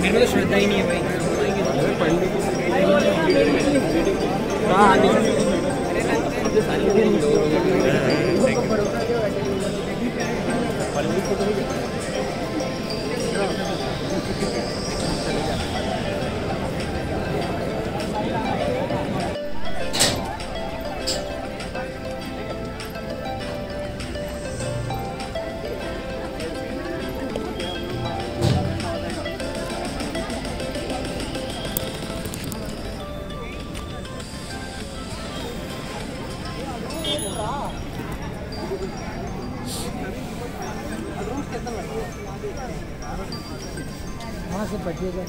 मेरे को तो श्रद्धा ही नहीं है भाई वहाँ से बचिएगा।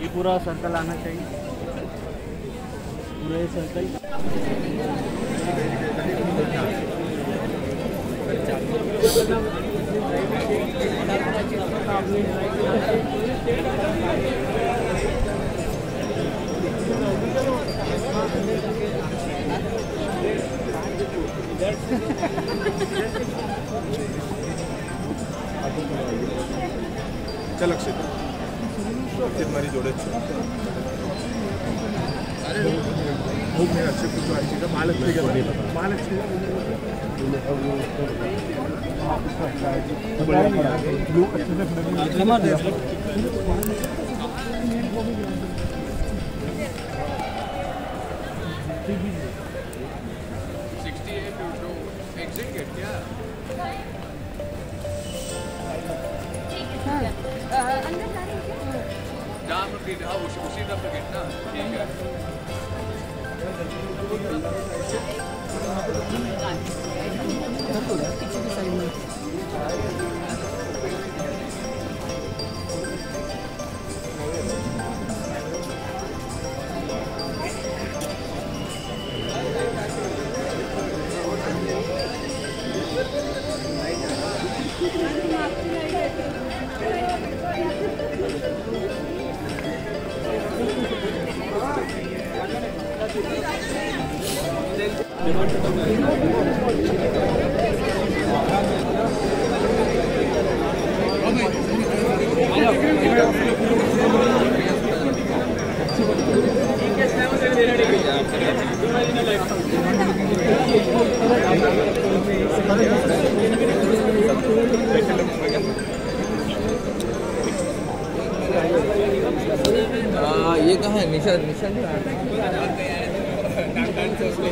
ये पूरा सर्कल आना चाहिए। पूरा ये सर्कल चल अक्षित मारी जोड़े। अरे खूप वेळ अक्षय खूप राहायची का महालक्ष्मी गेला महालक्ष्मी एग्जिट गेट क्या अंदर जा रहे हैं क्या? जहाँ पर उसी तरफ़ गेट ना ठीक है। Thank you. ये कहाँ है? निशा निशा